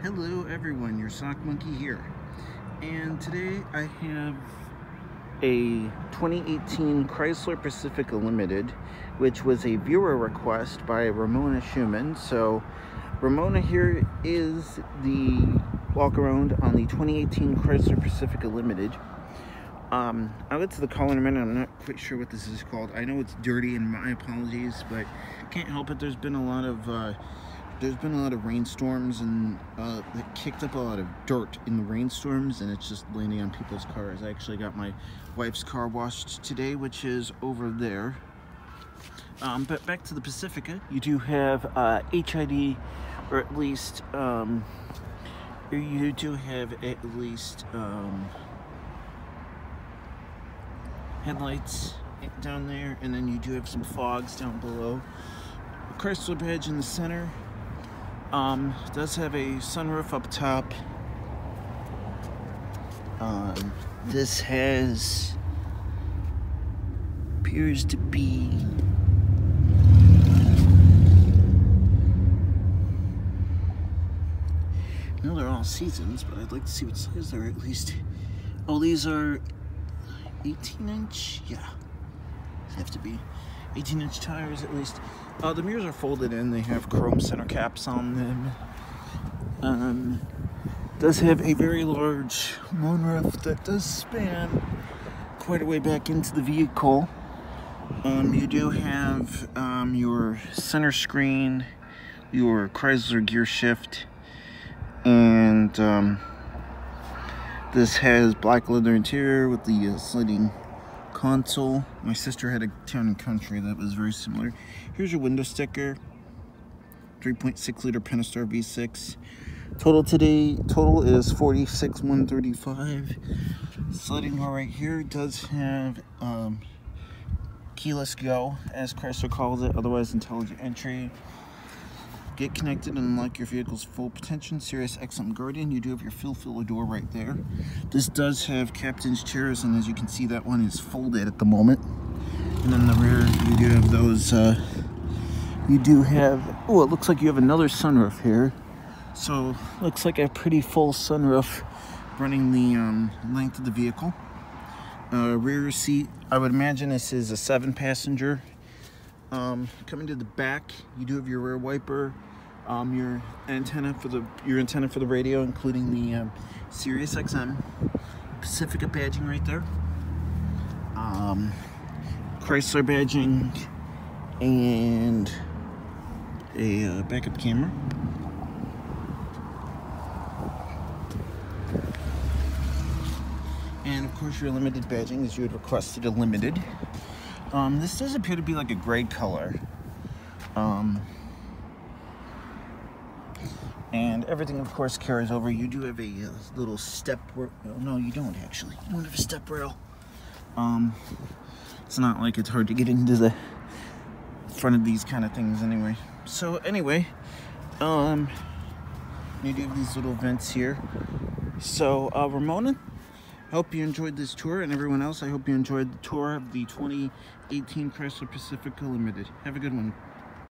Hello everyone, your Sock Monkey here. And today I have a 2018 Chrysler Pacifica Limited, which was a viewer request by Ramona Schumann. So Ramona here is the walk around on the 2018 Chrysler Pacifica Limited. Um, I'll to the color in a minute. I'm not quite sure what this is called. I know it's dirty and my apologies, but can't help it. There's been a lot of uh, there's been a lot of rainstorms and uh, that kicked up a lot of dirt in the rainstorms and it's just landing on people's cars. I actually got my wife's car washed today, which is over there. Um, but back to the Pacifica, you do have uh, HID, or at least um, you do have at least um, headlights down there, and then you do have some fogs down below. Chrysler badge in the center. Um, does have a sunroof up top. Um, this has appears to be No, they're all seasons, but I'd like to see what size they're at least. Oh, these are 18 inch? Yeah. Have to be 18 inch tires at least. Uh, the mirrors are folded in, they have chrome center caps on them. Um, does have a very large moonroof that does span quite a way back into the vehicle. Um, you do have um, your center screen, your Chrysler gear shift, and um, this has black leather interior with the uh, sliding console. My sister had a Town and Country that was very similar. Here's your window sticker. 3.6 liter Pentastar V6. Total today, total is 46,135. Sliding door right here does have um, keyless go, as Chrysler calls it, otherwise intelligent entry. Get connected and unlock your vehicle's full potential. Sirius XM Guardian. You do have your fill filler door right there. This does have captain's chairs, and as you can see, that one is folded at the moment. And then the rear, you do have those. Uh, you do have. Oh, it looks like you have another sunroof here. So looks like a pretty full sunroof running the um, length of the vehicle. Uh, rear seat. I would imagine this is a seven passenger. Um, coming to the back, you do have your rear wiper, um, your antenna for the your antenna for the radio, including the um, Sirius XM Pacifica badging right there. Um, Chrysler badging and a uh, backup camera. And of course your limited badging as you had requested a limited. Um, this does appear to be like a gray color. Um, and everything of course carries over. You do have a uh, little step oh, no you don't actually. You don't have a step rail. Um it's not like it's hard to get into the front of these kind of things anyway. So anyway um you do have these little vents here. So uh ramona hope you enjoyed this tour and everyone else i hope you enjoyed the tour of the 2018 chrysler pacifica limited. Have a good one